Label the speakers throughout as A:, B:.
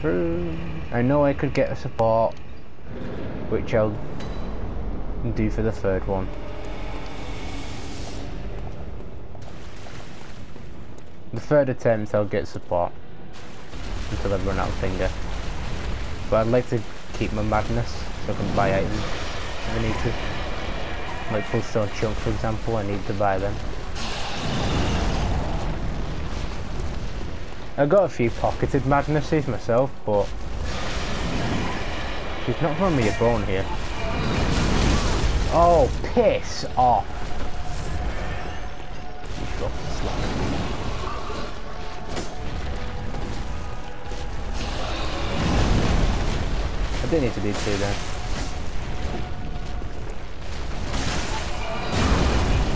A: through. I know I could get a support, which I'll do for the third one. The third attempt I'll get support until I run out of finger. But I'd like to keep my madness so I can buy items if I need to. Like Bloodstone Chunk for example, I need to buy them. I got a few pocketed madnesses myself, but she's not throwing me a bone here. Oh, piss off! I didn't need to do two then.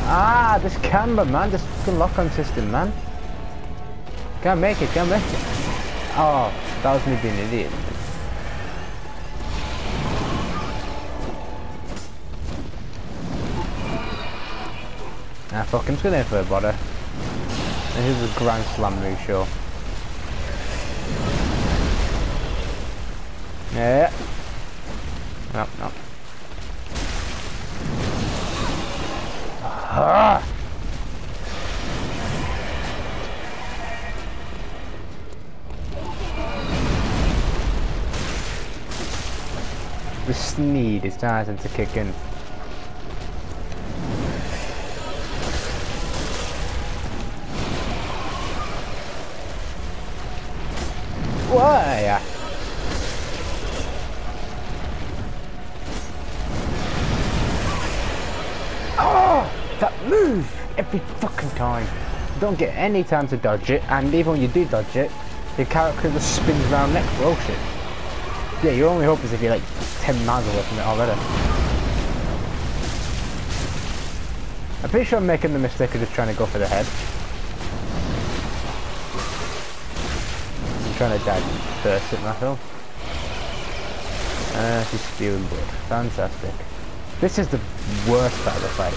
A: Ah, this camera, man, this fucking lock-on system, man. Can't make it, can't make it. Oh, that was me being an idiot. Ah, fuck, I'm just gonna for a bother. This is a Grand Slam move, sure. Yeah. No, no. Ah! The sneed is starting to kick in. Why? Ah? Oh, that move every fucking time. You Don't get any time to dodge it, and even when you do dodge it, your character just spins around next to oh shit. Yeah, your only hope is if you're like 10 miles away from it already. I'm pretty sure I'm making the mistake of just trying to go for the head. I'm trying to die first at myself. Uh, she's spewing blood. Fantastic. This is the worst part of the fight.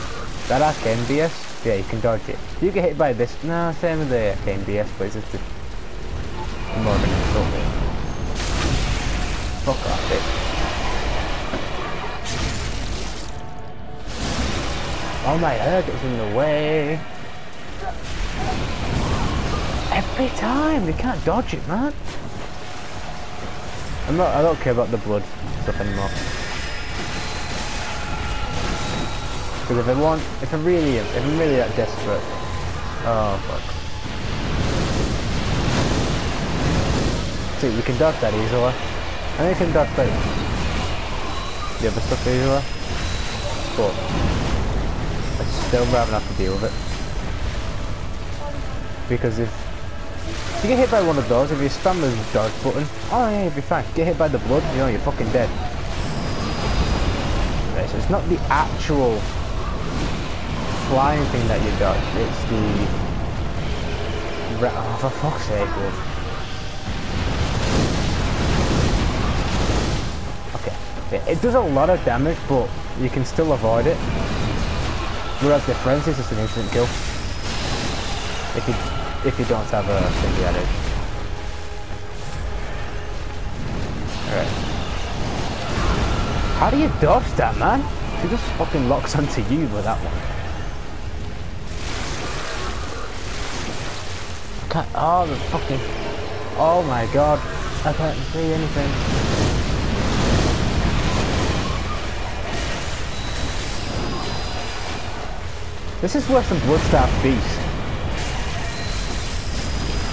A: That arcane BS, yeah, you can dodge it. You get hit by this, no, same with the arcane BS, but it's just a, more of an insult. Fuck off, it. Oh my head is in the way. Every time, they can't dodge it, man. I'm not. I don't care about the blood stuff anymore. Because if I want, if I really, if I'm really that desperate, oh fuck. See, you can dodge that easily. I think that's like the other stuff easier. But I'd still rather have to deal with it. Because if, if you get hit by one of those, if you spam the dodge button, oh yeah, you'll be fine. Get hit by the blood, you know, you're fucking dead. Right, so it's not the actual flying thing that you dodge, it's the... Oh, for fuck's sake, Wolf. It does a lot of damage, but you can still avoid it. Whereas the frenzy is just an instant kill. If you if you don't have a thingy it. Alright. How do you dodge that, man? She just fucking locks onto you with that one. I can't. Oh, the fucking. Oh my god. I can't see anything. This is worse than Blood-Starved Beast.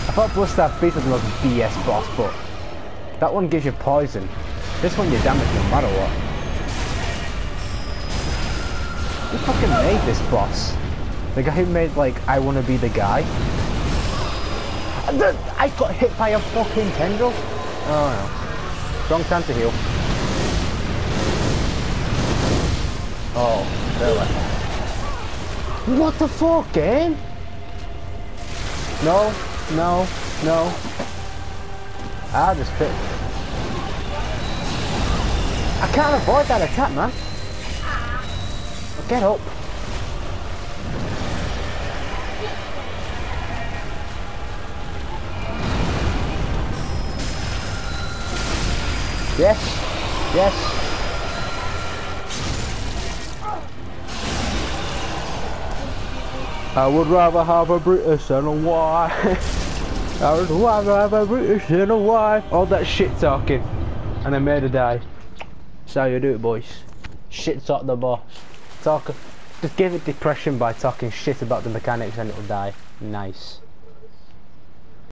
A: I thought Blood-Starved Beast was the most BS boss, but that one gives you poison. This one you damage no matter what. Who fucking made this boss? The guy who made like, I wanna be the guy? I got hit by a fucking tendril? Oh no. Wrong time to heal. Oh, really? What the fuck, game? No, no, no. Ah, just pit. I can't avoid that attack, man. Get up. Yes. Yes. I would rather have a British than a white. I would rather have a British than a white. All that shit talking. And I made a die. That's how you do it, boys. Shit talk the boss. Talk. Just give it depression by talking shit about the mechanics and it'll die. Nice.